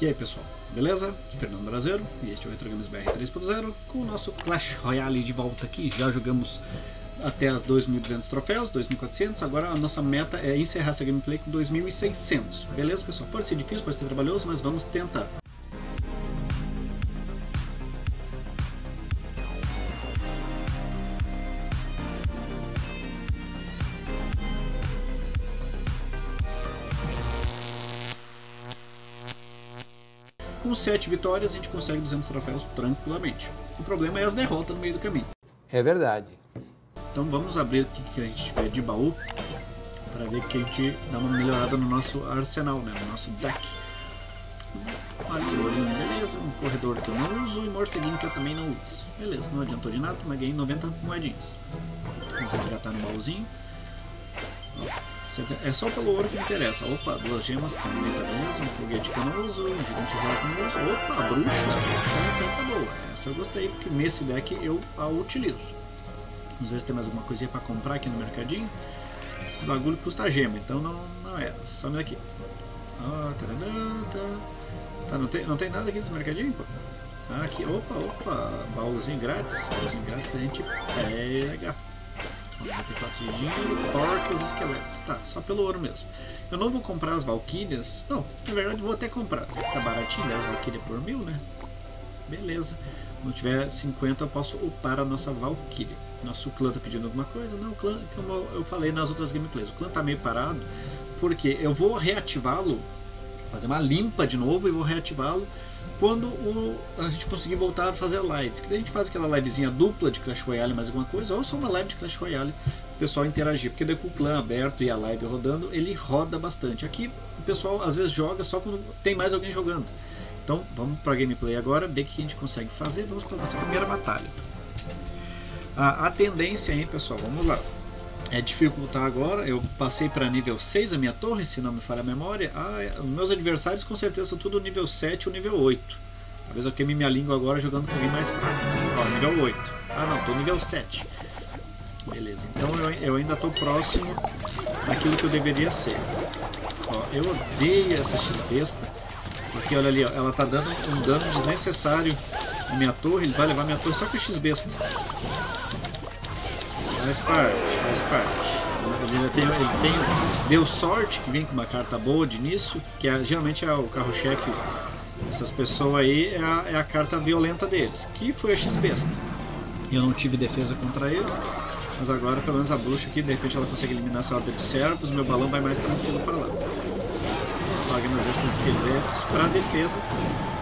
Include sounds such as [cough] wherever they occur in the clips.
E aí pessoal, beleza? Aqui é Fernando Brasileiro e este é o Retro Games BR 3.0 com o nosso Clash Royale de volta aqui. Já jogamos até as 2.200 troféus, 2.400, agora a nossa meta é encerrar essa gameplay com 2.600. Beleza pessoal? Pode ser difícil, pode ser trabalhoso, mas vamos tentar. 7 vitórias a gente consegue 200 troféus tranquilamente. O problema é as derrotas no meio do caminho. É verdade. Então vamos abrir aqui que a gente tiver de baú para ver que a gente dá uma melhorada no nosso arsenal, né? no nosso deck. Ali, beleza, um corredor que eu não uso e morceguinho que eu também não uso. Beleza, não adiantou de nada, mas ganhei 90 moedinhas. Vamos resgatar no baúzinho. É só pelo ouro que me interessa. Opa, duas gemas também, tá beleza? Um foguete que eu não uso, um gigante rock que eu não uso. Opa, bruxa! Bruxa carta boa. Essa eu gostei, porque nesse deck eu a utilizo. Vamos ver se tem mais alguma coisinha pra comprar aqui no mercadinho. Esses bagulho custa gema, então não, não é. Some daqui. Ah, taranã, tá. tá, não tem, não tem nada aqui nesse mercadinho, pô? Ah, aqui, opa, opa, baúzinho grátis. Baúzinho grátis a gente pega. 94 de porcos, esqueletos. Tá, só pelo ouro mesmo. Eu não vou comprar as valquírias. Não, na verdade vou até comprar. Tá baratinho, 10 valquírias por mil, né? Beleza. Quando tiver 50 eu posso upar a nossa valquíria. Nosso clã tá pedindo alguma coisa? Não, o clã, como eu falei nas outras gameplays, o clã tá meio parado. Porque eu vou reativá-lo, fazer uma limpa de novo e vou reativá-lo quando o, a gente conseguir voltar a fazer a live. Que daí a gente faz aquela livezinha dupla de Clash Royale mais alguma coisa, ou só uma live de Clash Royale o pessoal interagir. Porque daí com o clã aberto e a live rodando, ele roda bastante. Aqui o pessoal às vezes joga só quando tem mais alguém jogando. Então vamos para gameplay agora, ver o que a gente consegue fazer. Vamos para nossa primeira batalha. A, a tendência aí, pessoal, vamos lá é dificultar agora. Eu passei para nível 6 a minha torre, se não me falha a memória. Ah, é, meus adversários com certeza são tudo nível 7 ou nível 8. Talvez eu queime minha língua agora jogando com alguém mais fraco. Ó, nível 8. Ah não, tô nível 7. Beleza, então eu, eu ainda estou próximo daquilo que eu deveria ser. Ó, eu odeio essa X-Besta, porque olha ali, ó, ela tá dando um dano desnecessário na minha torre, ele vai levar minha torre só com a X-Besta. Faz parte, faz parte. Ele, tem, ele tem, deu sorte que vem com uma carta boa de início, que é, geralmente é o carro-chefe dessas pessoas aí, é a, é a, carta violenta deles, que foi a X-Besta. Eu não tive defesa contra ele, mas agora pelo menos a bruxa aqui, de repente ela consegue eliminar essa horda de servos, meu balão vai mais tranquilo para lá. Paga meus extras esqueletos para defesa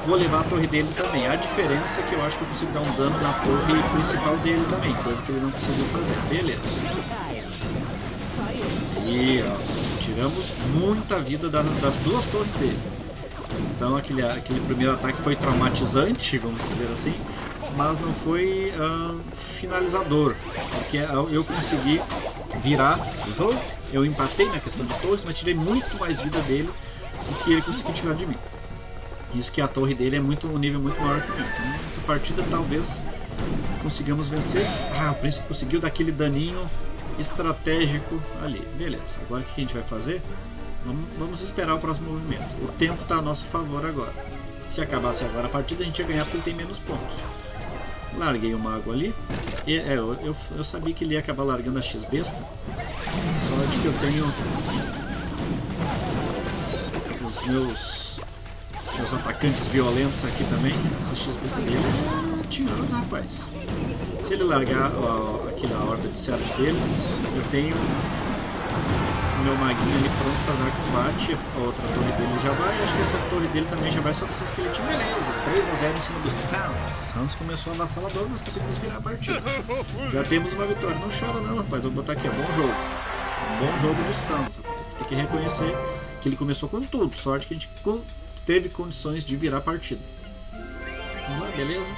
vou levar a torre dele também. A diferença é que eu acho que eu consigo dar um dano na torre principal dele também, coisa que ele não conseguiu fazer. Beleza. E ó, tiramos muita vida das, das duas torres dele. Então aquele, aquele primeiro ataque foi traumatizante, vamos dizer assim, mas não foi uh, finalizador, porque eu consegui virar o jogo, eu empatei na questão de torres, mas tirei muito mais vida dele do que ele conseguiu tirar de mim. Isso que a torre dele é muito um nível muito maior que o meu. Então essa partida talvez consigamos vencer. Ah, o príncipe conseguiu daquele daninho estratégico ali. Beleza, agora o que a gente vai fazer? Vamos, vamos esperar o próximo movimento. O tempo está a nosso favor agora. Se acabasse agora a partida, a gente ia ganhar porque ele tem menos pontos. Larguei o mago ali. E, é, eu, eu, eu, sabia que ele ia acabar largando a X-Besta. Sorte que eu tenho os meus os atacantes violentos aqui também. Essa X-Besta dele é tinhosa, rapaz. Se ele largar ó, aquela horda de servos dele, eu tenho o meu maguinho ali pronto para dar combate. A outra torre dele já vai. Acho que essa torre dele também já vai só com esse esqueletinho. Beleza, 3 a 0 em cima do Sans. Sans começou avassalador, mas conseguimos virar a partida. Já temos uma vitória. Não chora não, rapaz. Vou botar aqui, bom jogo. bom jogo do Sans. Tem que reconhecer que ele começou com tudo. Sorte que a gente teve condições de virar partida. Vamos lá, beleza?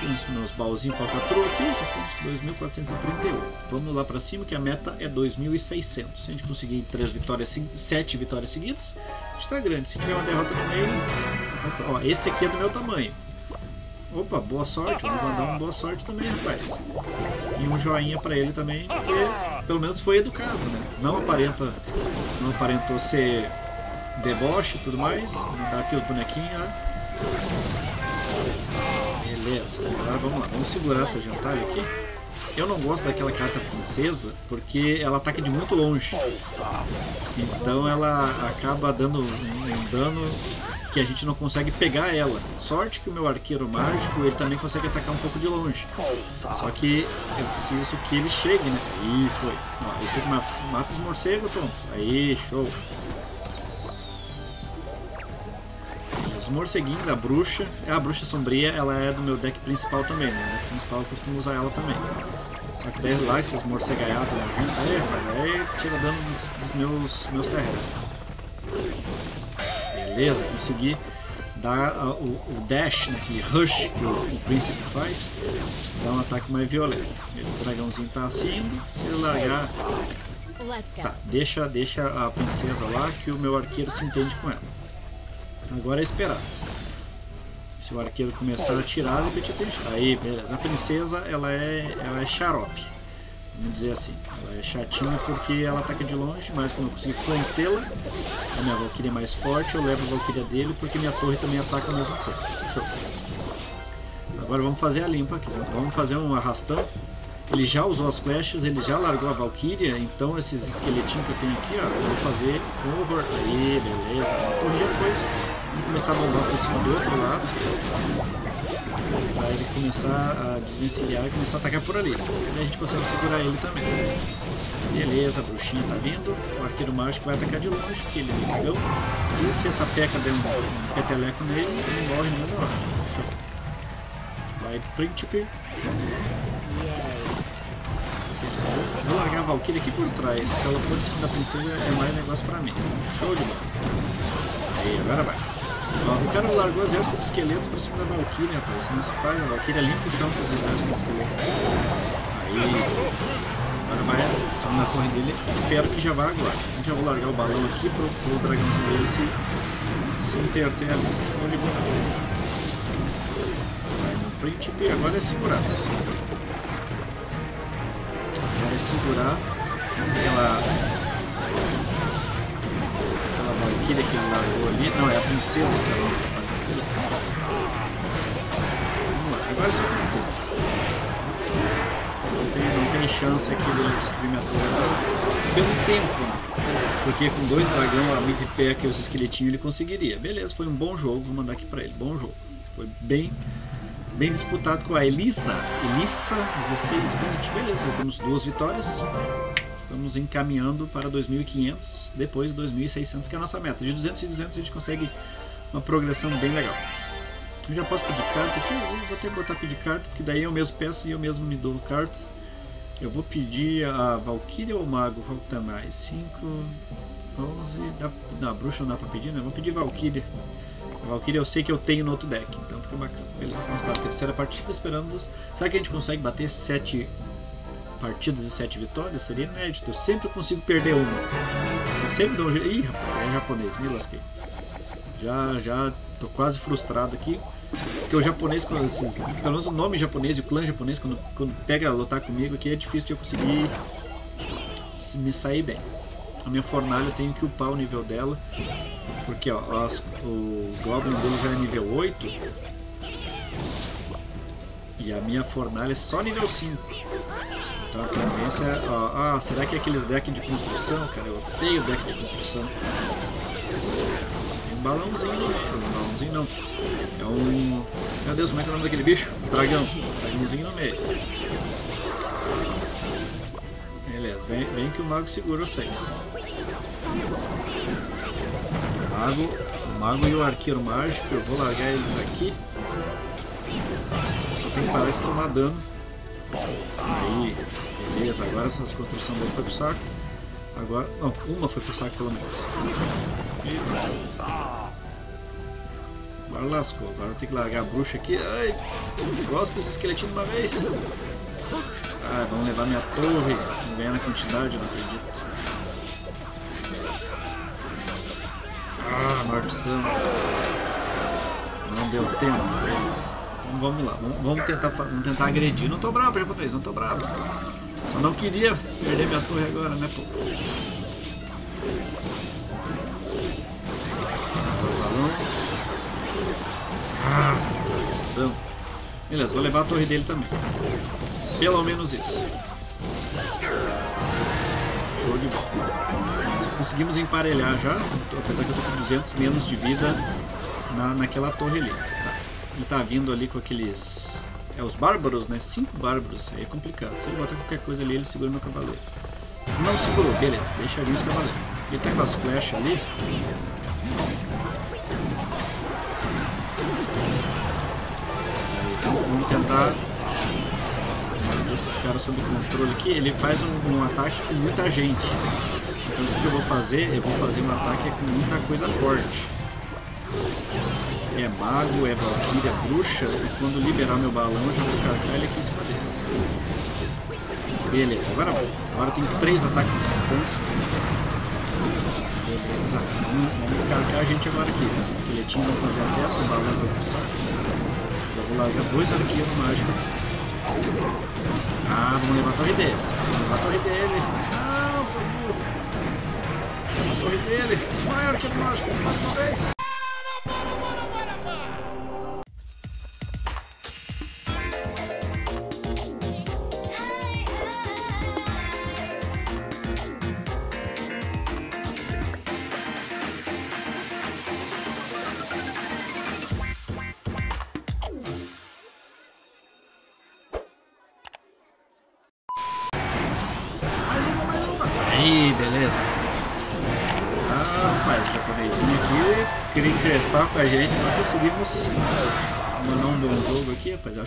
Temos meus baúzinhos falcatrua aqui, já estamos com 2.438. Vamos lá para cima que a meta é 2.600. Se a gente conseguir três vitórias, 7 vitórias seguidas, está grande. Se tiver uma derrota no meio, ó, esse aqui é do meu tamanho. Opa, boa sorte, vou mandar uma boa sorte também, rapaz. E um joinha para ele também, porque pelo menos foi educado, né? Não aparenta, não aparentou ser deboche e tudo mais. Mandar aqui os bonequinhos, Beleza, agora vamos lá, vamos segurar essa gentalha aqui. Eu não gosto daquela carta princesa porque ela ataca de muito longe. Então ela acaba dando um dano que a gente não consegue pegar ela. Sorte que o meu arqueiro mágico ele também consegue atacar um pouco de longe. Só que eu preciso que ele chegue, né? Aí foi. Ó, eu mata os morcegos, tonto. Aí, show. Os morceguinhos da bruxa. É a bruxa sombria, ela é do meu deck principal também, né? Deck principal eu costumo usar ela também. Só que daí lá esses morcegaiados junto aí, rapaz, daí tira dano dos, dos meus, meus terrestres. Beleza, consegui dar uh, o, o, dash, naquele rush que o, o, príncipe faz, dá um ataque mais violento. O dragãozinho tá assim se ele largar. Tá, deixa, deixa a princesa lá que o meu arqueiro se entende com ela. Agora é esperar. Se o arqueiro começar a atirar, de repente eu Aí, beleza. A princesa, ela é, ela é xarope vamos dizer assim. Ela é chatinha porque ela ataca de longe, mas quando eu consigo contê-la, a minha Valkyria é mais forte, eu levo a Valkyria dele porque minha torre também ataca ao mesmo tempo. Show. Agora vamos fazer a limpa aqui. Vamos fazer um arrastão. Ele já usou as flechas, ele já largou a Valkyria, então esses esqueletinhos que eu tenho aqui, ó, eu vou fazer over. Aí, beleza. A torre já. Começar a bombar por cima do outro lado para ele começar a desvencilhar e começar a atacar por ali. E a gente consegue segurar ele também. Beleza, a bruxinha tá vindo. O arqueiro mágico vai atacar de longe, porque ele é cagão. E se essa peca der um peteleco nele, ele morre hora. Show. Vai, príncipe. Vou largar a Valkyrie aqui por trás. Se ela for em cima da princesa, é mais negócio pra mim. Show de bola. Aí, agora vai. O cara largou exército de esqueletos pra cima da Valkyria, rapaz. Isso não se faz. A Valkyria limpa o chão com os exércitos de esqueletos. Aí. Agora vai na torre dele. Espero que já vá agora. Eu já vou largar o balão aqui pro, pro dragãozinho dele se, se interter. Show de bola. Vai no príncipe. Agora é segurar. Agora é segurar. Aquela Valkyria que largou ali. Não, é a princesa que ela Vamos lá, agora só tem não tem, não tem chance aqui dele destruir minha torre pelo tempo, né? Porque com dois dragão, a de pé que os esqueletinhos ele conseguiria. Beleza, foi um bom jogo, vou mandar aqui pra ele. Bom jogo. Foi bem, bem disputado com a Elissa. Elissa 16, 20. Beleza, temos duas vitórias. Estamos encaminhando para 2.500, depois 2.600 que é a nossa meta. De 200 e 200 a gente consegue uma progressão bem legal. Eu já posso pedir carta aqui, eu vou até botar pedir carta, porque daí eu mesmo peço e eu mesmo me dou cartas. Eu vou pedir a Valkyria ou o Mago, qual tá mais? 5, 11, dá, não, bruxa não dá pra pedir, né? Vou pedir Valkyria. A Valkyria eu sei que eu tenho no outro deck, então fica bacana. Beleza, vamos para a terceira partida esperando. Será que a gente consegue bater 7 partidas e sete vitórias, seria inédito. Eu sempre consigo perder uma. Eu sempre dou um jeito. Ih, rapaz, é japonês, me lasquei. Já, já tô quase frustrado aqui. Porque o japonês, esses, pelo menos o nome japonês e o clã japonês, quando, quando pega a lutar comigo aqui, é difícil de eu conseguir me sair bem. A minha fornalha eu tenho que upar o nível dela. Porque ó, as, o Goblin dele já é nível 8. E a minha fornalha é só nível 5. Então a tendência é, ah, será que é aqueles decks de construção, cara? Eu odeio deck de construção. Tem um balãozinho meio, um balãozinho não. É um. Meu Deus, como é que é o nome daquele bicho? Dragão. Dragãozinho no meio. Beleza, vem que o mago segura vocês. O mago, o mago e o arqueiro mágico, eu vou largar eles aqui. Só tem que parar de tomar dano. Aí, beleza, agora essa construção dele foi pro saco. Agora, não, uma foi pro saco pelo menos. Agora lascou, agora tem que largar a bruxa aqui. Ai, gosto esse esqueletinho de uma vez. Ah, vamos levar minha torre. Vamos ganhar na quantidade, não acredito. Ah, maldição. Não deu tempo, beleza. Então vamos lá, vamos, tentar, vamos tentar agredir. Não tô bravo, japonês, não tô bravo. Só não queria perder minha torre agora, né, pô? Ah, pressão. Beleza, vou levar a torre dele também. Pelo menos isso. Show de bola. Conseguimos emparelhar já, apesar que eu tô com 200 menos de vida na, naquela torre ali. Ele tá vindo ali com aqueles... É, os bárbaros, né? Cinco bárbaros, aí é complicado. Se ele botar qualquer coisa ali, ele segura meu cavaleiro. Não segurou, beleza, deixa ali os cavaleiros. Ele tá com as flechas ali. Vamos tentar esses caras sob controle aqui. Ele faz um, um ataque com muita gente. Então o que eu vou fazer? Eu vou fazer um ataque com muita coisa forte. É mago, é valkyria, é bruxa. E quando liberar meu balão, eu já vou carregar ele aqui em cima deles. Beleza, agora. Agora tem três ataques de distância. Beleza. Vamos, carregar a gente agora aqui. Os esqueletinhos vão fazer a testa, o balão vai pro saco. Eu vou largar dois arqueiros mágicos. Ah, vamos levar a torre dele. Vamos levar a torre dele. Não, seu burro. Leva a torre dele. Vai, arqueiro mágico, mais uma vez.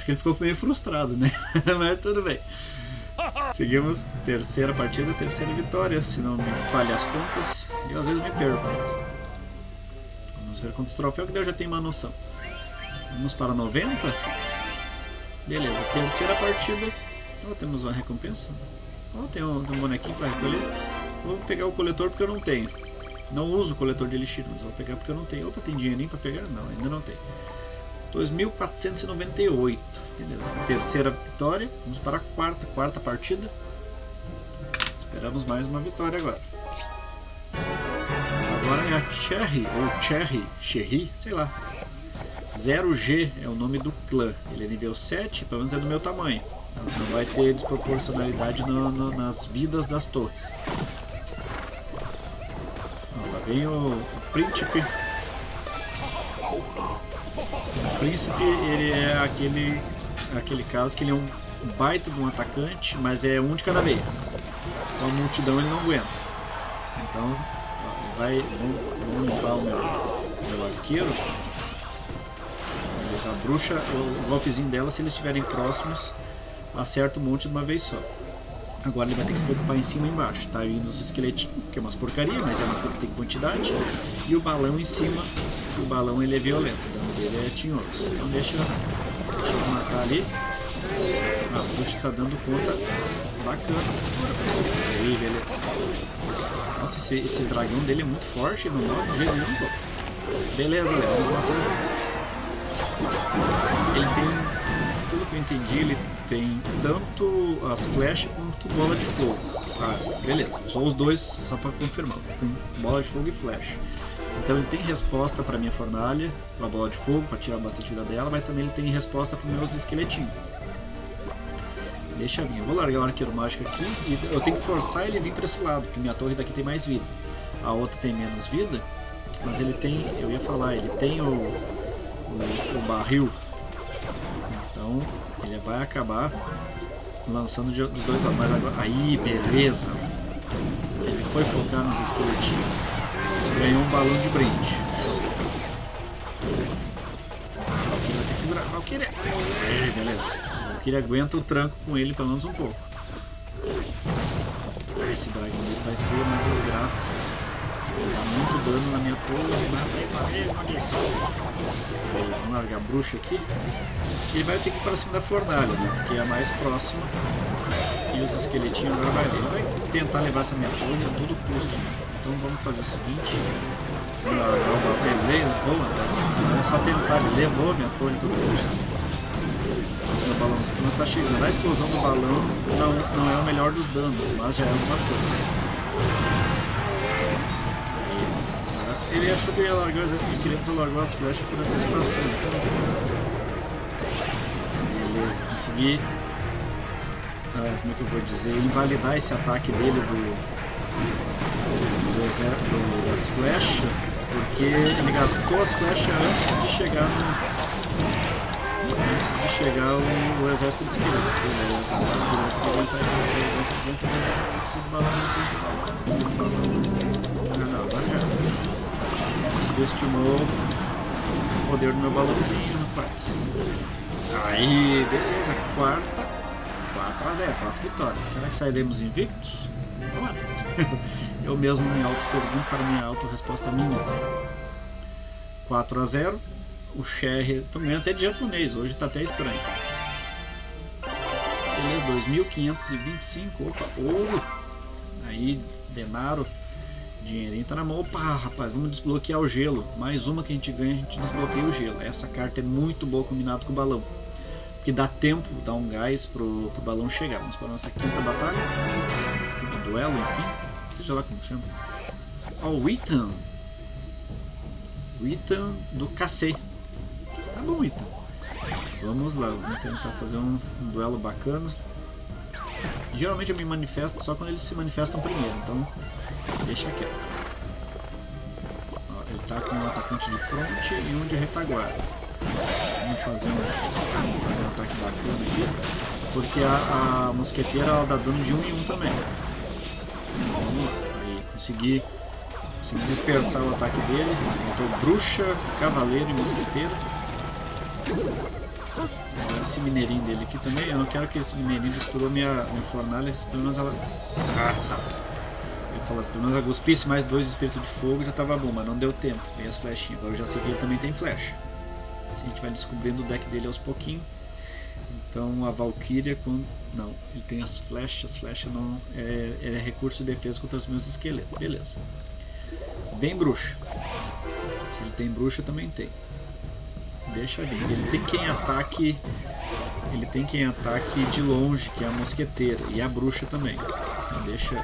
Acho que ele ficou meio frustrado, né? [laughs] Mas tudo bem. Seguimos terceira partida, terceira vitória, se não me falha as contas. E às vezes me perco. Vamos ver quantos troféus que eu já tenho uma noção. Vamos para 90. Beleza, terceira partida. Oh, temos uma recompensa. Oh, tem, um, um bonequinho para recolher. Vou pegar o coletor porque eu não tenho. Não uso o coletor de elixir, mas vou pegar porque eu não tenho. Opa, tem dinheirinho para pegar? Não, ainda não tem. 2.498. Beleza, terceira vitória. Vamos para a quarta, quarta partida. Esperamos mais uma vitória agora. Agora é a Cherry, ou Cherry, Cherry, sei lá. 0G é o nome do clã. Ele é nível 7, pelo menos é do meu tamanho. Não vai ter desproporcionalidade no, no, nas vidas das torres. Ó, lá vem o, o príncipe. Príncipe ele é aquele, aquele caso que ele é um baita de um atacante, mas é um de cada vez. Com a multidão ele não aguenta. Então, vai, vamos, limpar o meu, meu arqueiro. Mas a bruxa, o golpezinho dela, se eles estiverem próximos, acerta um monte de uma vez só. Agora ele vai ter que se preocupar em cima e embaixo. Tá indo os esqueletinhos, que é umas porcaria, mas é uma coisa que tem quantidade. E o balão em cima, que o balão ele é violento, dele é tinhoso. Então deixa, deixa eu matar ali. A bruxa tá dando conta bacana. Segura por cima. Aí, beleza. Nossa, esse, esse dragão dele é muito forte, não morre de jeito nenhum, pô. Beleza, Léo, vamos matar ele tem, pelo que eu entendi, ele tem tanto as flechas quanto bola de fogo. Ah, beleza, só os dois, só para confirmar. Tem bola de fogo e flecha. Então ele tem resposta para minha fornalha, com a bola de fogo, para tirar bastante vida dela, mas também ele tem resposta para meus esqueletinhos. Deixa vir, eu vou largar o arqueiro mágico aqui e eu tenho que forçar ele a vir para esse lado, porque minha torre daqui tem mais vida. A outra tem menos vida, mas ele tem, eu ia falar, ele tem o, o, o barril. Então ele vai acabar lançando de, dos dois lados. Mas agora. Aí, beleza! Ele foi focar nos esqueletinhos. Ganhou um balão de brinde. Show. Valkyrie vai ter que segurar. Valkyrie! Aí, beleza. Valkyrie aguenta o tranco com ele pelo menos um pouco. Esse dragão vai ser uma desgraça. Dá muito dano na minha torre, mata aí. Vamos largar a bruxa aqui. Ele vai ter que ir para cima da fornalha, né? Porque é a mais próxima. E os esqueletinhos agora vai Ele vai tentar levar essa minha torre a todo custo. Então vamos fazer o seguinte. Vamos o beleza, boa. Não é só tentar, levou minha torre todo custo. Mas meu balãozinho mas está chegando. A explosão do balão não, não é o melhor dos danos, mas já é alguma coisa. ele achou que ia largar esses esqueletos, eu largou as flechas por antecipação. Beleza, consegui. Ah, como é que eu vou dizer? Invalidar esse ataque dele do. Exército das flechas, porque ele gastou as flechas antes de chegar no. Antes de chegar o, o exército de esqueleto. Beleza, agora o direto vai voltar e preciso de balão, preciso de balão, preciso de balão. Ah não, agora já. Subestimou o poder do meu balãozinho, rapaz. Aí, beleza, quarta. 4 a 0, 4 vitórias. Será que sairemos invictos? Tomara. [laughs] Eu mesmo me auto-pergunto para minha auto-resposta minha. 4 a 0. O Sherry também até de japonês, hoje está até estranho. Beleza, 2525. Opa, ouro. Aí, denaro. Dinheirinho tá na mão. Opa, rapaz, vamos desbloquear o gelo. Mais uma que a gente ganha, a gente desbloqueia o gelo. Essa carta é muito boa combinado com o balão. Porque dá tempo, dá um gás pro, pro balão chegar. Vamos para nossa quinta batalha. Quinto duelo, enfim. Seja lá como chama. Ó, oh, o Ethan. O Ethan do KC. Tá bom, Ethan. Vamos lá, vamos tentar fazer um, um duelo bacana. Geralmente eu me manifesto só quando eles se manifestam primeiro, então deixa quieto. Ó, ele tá com um atacante de frente e um de retaguarda. Vamos fazer um, fazer um ataque bacana aqui, porque a, a mosqueteira ela dá dano de um em um também. Aí consegui, consegui dispersar o ataque dele, botou bruxa, cavaleiro e mosqueteiro. Esse mineirinho dele aqui também, eu não quero que esse mineirinho destruiu minha, minha fornalha, pelo menos ela... Ah, tá. Eu falo assim, pelo menos ela mais dois espíritos de fogo já tava bom, mas não deu tempo. Vem as flechinhas, agora eu já sei que ele também tem flecha. Assim a gente vai descobrindo o deck dele aos pouquinhos. Então a Valkyria com. Não, ele tem as flechas, flecha não. É, é recurso de defesa contra os meus esqueletos. Beleza. Bem bruxa. Se ele tem bruxa também tem. Deixa vir. Ele tem quem ataque. Ele tem quem ataque de longe, que é a mosqueteira. E a bruxa também. Então deixa.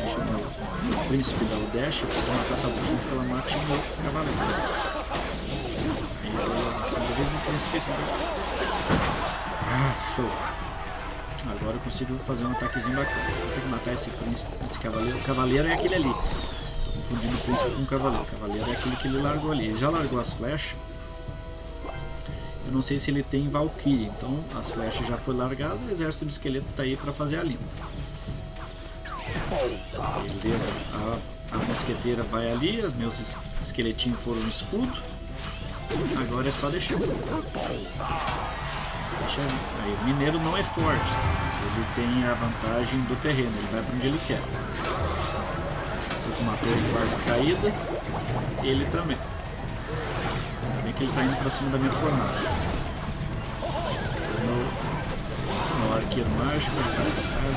Deixa o meu príncipe dar o dash para matar essa bruxa antes que ela mate o meu cavaleiro. Ah, show. Agora eu consigo fazer um ataquezinho bacana. Vou ter que matar esse príncipe, esse cavaleiro. O cavaleiro é aquele ali. Tô confundindo o príncipe com o cavaleiro. O cavaleiro é aquele que ele largou ali. Ele já largou as flechas. Eu não sei se ele tem Valkyrie, então as flechas já foram largadas, o exército de esqueleto está aí para fazer a limpa. Beleza, a, a mosqueteira vai ali, meus esqueletinhos foram no escudo. Agora é só deixar. Deixa aí, o mineiro não é forte, ele tem a vantagem do terreno, ele vai para onde ele quer. Tô com uma torre quase caída, ele também. Ainda bem que ele está indo para cima da minha fornalha. Meu, meu arqueiro mágico,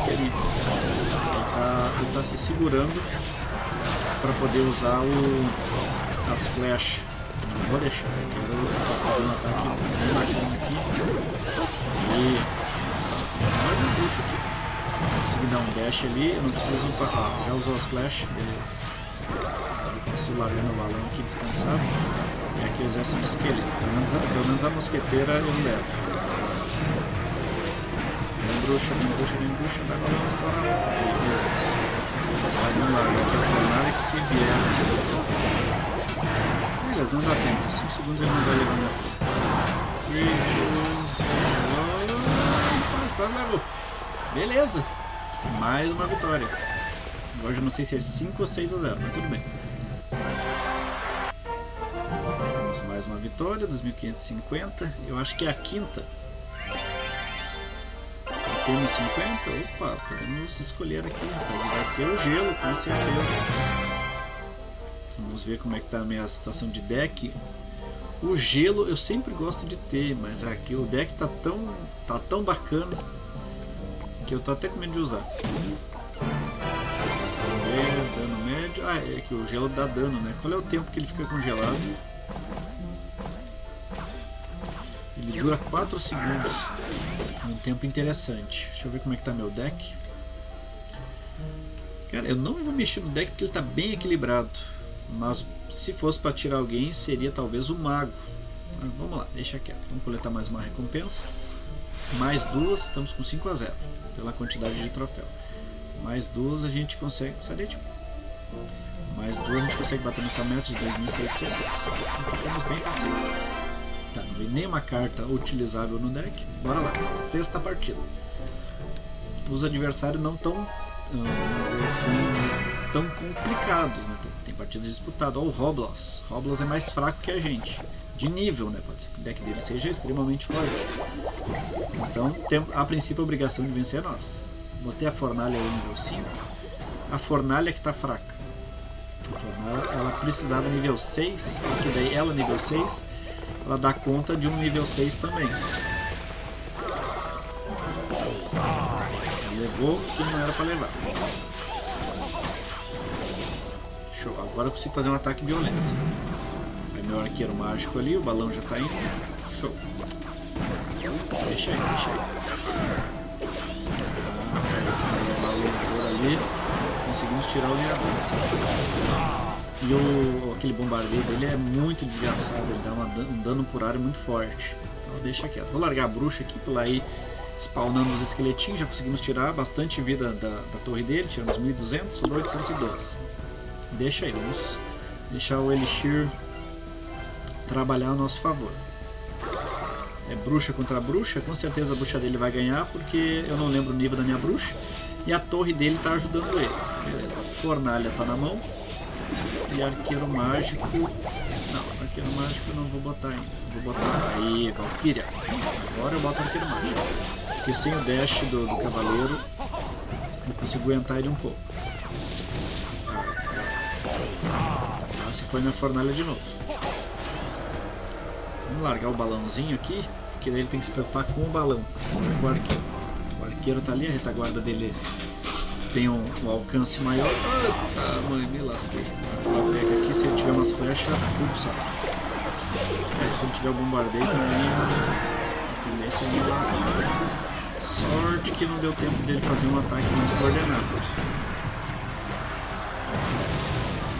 ele tá, está tá se segurando para poder usar o, as flechas vou deixar, eu quero fazer um ataque bem bacana aqui. E mais um puxo aqui. Se eu conseguir dar um dash ali, eu não preciso. Ah, já usou as flash, beleza. Eu posso largar meu balão aqui descansado. E aqui o exército de esqueleto. Pelo menos, a, pelo menos a mosqueteira eu levo. Vem bruxa, vem bruxa, vem bruxa, dá balão, estoura. Beleza, não dá tempo. 5 segundos ele não vai levar minha 3, 2, 1. Quase, quase levou. Beleza. Mais uma vitória. Agora já não sei se é 5 ou 6 a 0, mas tudo bem. Temos mais uma vitória, 2550. Eu acho que é a quinta. Temos 50? Opa, podemos escolher aqui, rapaz. E vai ser o gelo, com certeza. Vamos ver como é que está a minha situação de deck. O gelo eu sempre gosto de ter, mas aqui o deck tá tão, tá tão bacana que eu tô até com medo de usar. Dano médio. Ah, é que o gelo dá dano, né? Qual é o tempo que ele fica congelado? Ele dura 4 segundos. Um tempo interessante. Deixa eu ver como é que tá meu deck. Cara, eu não vou mexer no deck porque ele está bem equilibrado. Mas se fosse para tirar alguém, seria talvez o mago. Mas vamos lá, deixa quieto. Vamos coletar mais uma recompensa. Mais duas, estamos com 5 a 0 pela quantidade de troféu. Mais duas a gente consegue. Sai tipo. Mais duas a gente consegue bater nessa meta de 2600. Ficamos bem fácil. Tá, não veio nenhuma carta utilizável no deck. Bora lá, sexta partida. Os adversários não tão, vamos dizer assim, tão complicados, né? Partidas disputadas. Olha o Roblos. Roblos é mais fraco que a gente. De nível, né? Pode ser que o deck dele seja extremamente forte. Então, tem, a princípio, a obrigação de vencer é nossa. Botei a fornalha aí nível 5. A fornalha que tá fraca. A fornalha, ela precisava nível 6, porque daí ela nível 6, ela dá conta de um nível 6 também. Levou o que não era para levar. Agora eu consigo fazer um ataque violento. Aí meu arqueiro mágico ali, o balão já tá indo. Show. Deixa aí, deixa aí. Ah, ali. Conseguimos tirar o lenhador? E o, aquele bombardeio dele é muito desgraçado, ele dá uma, um dano por área muito forte. Então deixa quieto. Vou largar a bruxa aqui pela aí spawnando os esqueletinhos, já conseguimos tirar bastante vida da, da torre dele, tiramos 1200, sobrou 812. Deixa aí, vamos deixar o Elixir trabalhar a nosso favor. É bruxa contra bruxa, com certeza a bruxa dele vai ganhar, porque eu não lembro o nível da minha bruxa. E a torre dele está ajudando ele. Beleza, fornalha está na mão. E arqueiro mágico. Não, arqueiro mágico eu não vou botar ainda. Vou botar aí, Valkyria. Agora eu boto arqueiro mágico. Porque sem o dash do, do cavaleiro eu consigo aguentar ele um pouco. Ah, se foi minha fornalha de novo. Vamos largar o balãozinho aqui, porque daí ele tem que se preocupar com o balão. O arqueiro. O arqueiro tá ali, a retaguarda dele tem um, um alcance maior. Ah, mãe, me lasquei. Ela pega aqui, se ele tiver umas flechas, tudo só. É, se ele tiver bombardeio também, a tendência é me lascar. Sorte que não deu tempo dele fazer um ataque mais coordenado.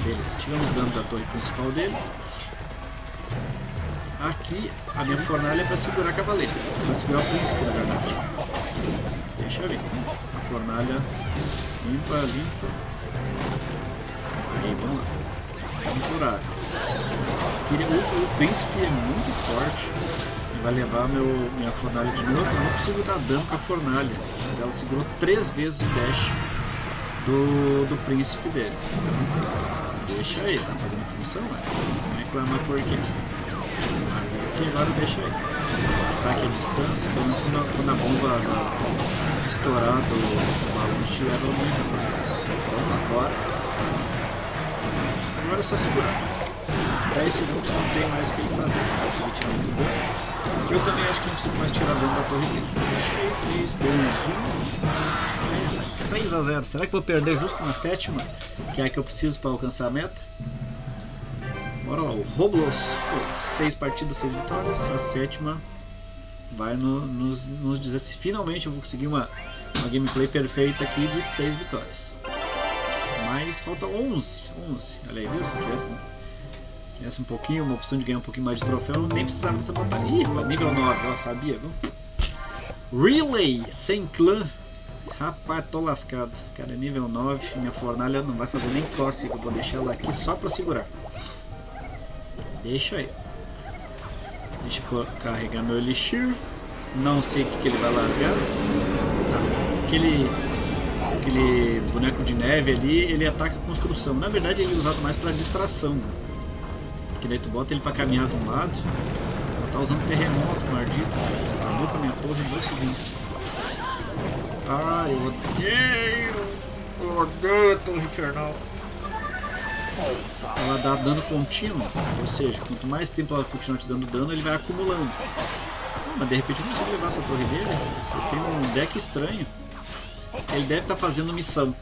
Beleza, tivemos dano da torre principal dele. Aqui, a minha fornalha é para segurar cavaleiro, para segurar o príncipe, na verdade. Deixa eu ver. A fornalha limpa, limpa. Aí, vamos lá. Vamos curar. O, o príncipe é muito forte. Vai levar meu, minha fornalha de novo. Eu não consigo dar dano com a fornalha. Mas ela segurou três vezes o dash do, do príncipe deles. Então, deixa aí, tá fazendo função, né? Não reclamar por quê. Aqui agora deixa aí. Ataque à distância, pelo menos quando a, quando a bomba da, estourar do, do balão estiver no Pronto, agora. Agora é só segurar. 10 segundos não tem mais o que ele fazer. Não consegui tirar muito dano. Eu também acho que não consigo mais tirar dano da torre dele. Deixa aí, 3, 2, 1. É, 6 a 0. Será que vou perder justo na sétima? Que é a que eu preciso para alcançar a meta? Bora lá, o Roblos, 6 partidas, 6 vitórias, a sétima vai no, nos, nos dizer se finalmente eu vou conseguir uma, uma gameplay perfeita aqui de 6 vitórias. Mas falta 11, 11, olha aí, viu? Se tivesse, tivesse um pouquinho, uma opção de ganhar um pouquinho mais de troféu, nem precisava dessa batalha. Ih, nível 9, ó, sabia, viu? Relay, sem clã, Rapaz, tô lascado. Cara, nível 9, minha fornalha não vai fazer nem cócega, vou deixar ela aqui só pra segurar. Deixa aí. Deixa eu carregar meu Elixir. Não sei o que, que ele vai largar. Tá. Aquele, aquele boneco de neve ali, ele ataca a construção. Na verdade ele é usado mais para distração. Porque daí tu bota ele para caminhar de um lado. Tá usando terremoto, maldito. Acabou com a minha torre em dois segundos. Eu odeio. A torre infernal ela dá dano contínuo, ou seja, quanto mais tempo ela continuar te dando dano, ele vai acumulando. Ah, mas de repente eu consigo levar essa torre dele. Você tem um deck estranho. Ele deve estar tá fazendo missão.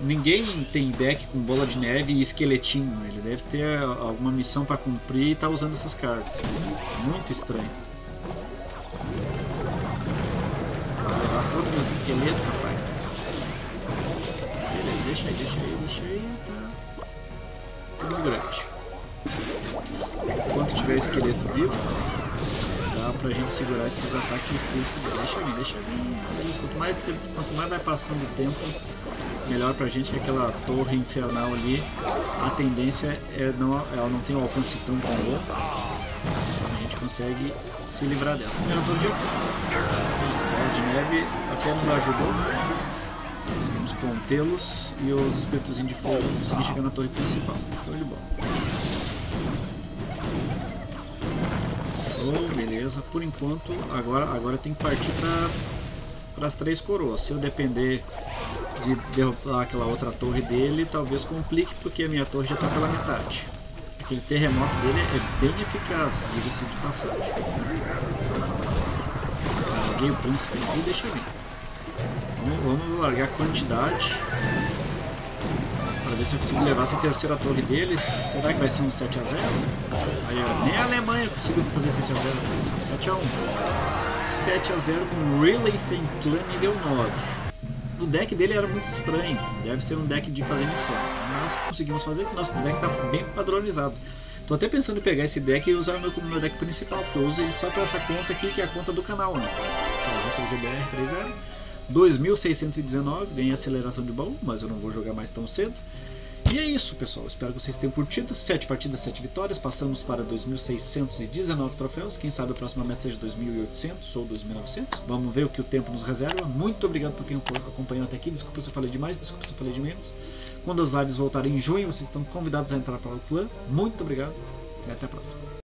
Ninguém tem deck com bola de neve e esqueletinho. Ele deve ter alguma missão para cumprir e tá usando essas cartas. Muito estranho. Levar todos os esqueletos, rapaz. Beleza, deixa aí, deixa aí, deixa aí. Tá. muito grande. Enquanto tiver esqueleto vivo, dá pra gente segurar esses ataques físicos. Deixa vir, deixa vir. Quanto mais, quanto mais vai passando o tempo, melhor pra gente que aquela torre infernal ali, a tendência é não, ela não tem um alcance tão bom. A gente consegue se livrar dela. Primeira torre de neve até nos ajudou. Conseguimos contê-los e os espíritos de fogo conseguir chegar na torre principal. Show de bola. Show, beleza. Por enquanto, agora, agora tem que partir para as três coroas. Se eu depender de derrubar aquela outra torre dele, talvez complique, porque a minha torre já está pela metade. Aquele terremoto dele é bem eficaz, diga-se de passagem. Larguei o príncipe e deixa vir. Vamos, largar quantidade. Para ver se eu consigo levar essa terceira torre dele. Será que vai ser um 7x0? Aí, nem a Alemanha conseguiu fazer 7x0. 7x1. 7x0 com Relay sem clã nível 9 o deck dele era muito estranho. Deve ser um deck de fazer missão. Mas conseguimos fazer, nosso deck está bem padronizado. Tô até pensando em pegar esse deck e usar meu como meu deck principal, porque eu uso ele só para essa conta aqui, que é a conta do canal, né? Então, RetroGBR30. 2619, ganhei aceleração de baú, mas eu não vou jogar mais tão cedo. E é isso, pessoal. Espero que vocês tenham curtido. 7 partidas, 7 vitórias. Passamos para 2.619 troféus. Quem sabe a próxima meta seja 2.800 ou 2.900. Vamos ver o que o tempo nos reserva. Muito obrigado por quem acompanhou até aqui. Desculpa se eu falei demais, desculpa se eu falei de menos. Quando as lives voltarem em junho, vocês estão convidados a entrar para o clã. Muito obrigado e até a próxima.